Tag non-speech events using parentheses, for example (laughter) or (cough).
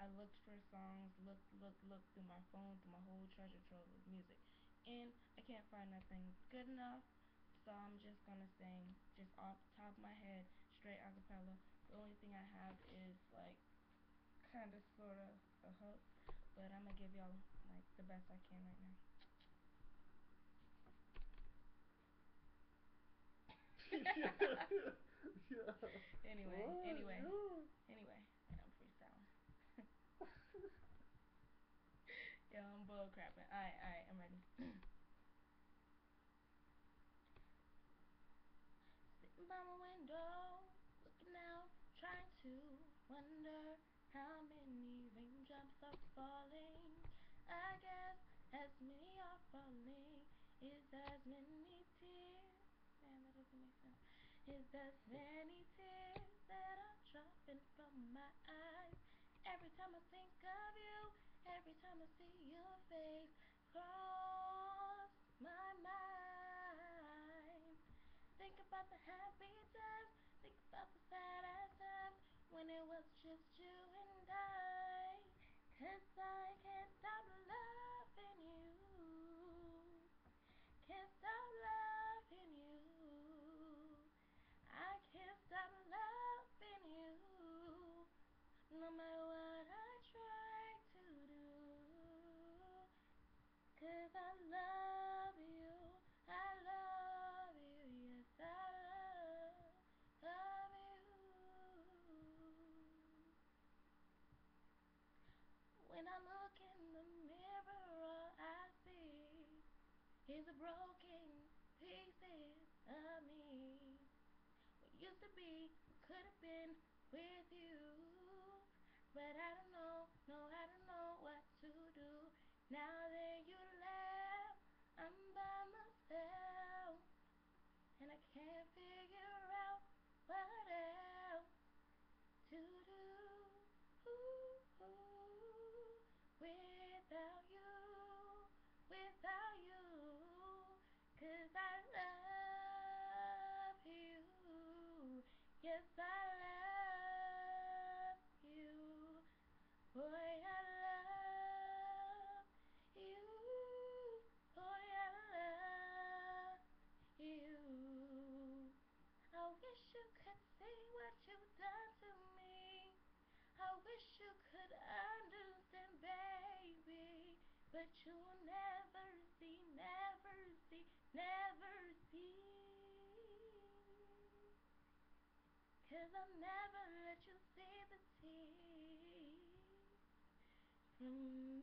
I looked for songs, looked, looked, looked through my phone, through my whole treasure trove of music, and I can't find nothing good enough. So I'm just gonna sing just off the top of my head, straight acapella. The only thing I have is like kind of sort of a hook, but I'm gonna give y'all like the best I can right now. (laughs) yeah. (laughs) Anyway, anyway, Yeah. anyway, I'm freestyling. Bull crapping. Alright, alright, I'm ready. Sitting by my window, looking out, trying to wonder how many raindrops are falling. I guess as many are falling, is as many tears. Man, that doesn't make sense. Is as many tears that are dropping from my eyes. Every time I think of happy times, think about the sad times when it was just broken pieces of me. What used to be, could have been with you. But I don't know, no, I don't know Yes, I love you. Boy, I love you. Boy, I love you. I wish you could see what you've done to me. I wish you could understand, baby. But you'll never Cause I'll never let you see the tears from my eyes. (laughs) Mm.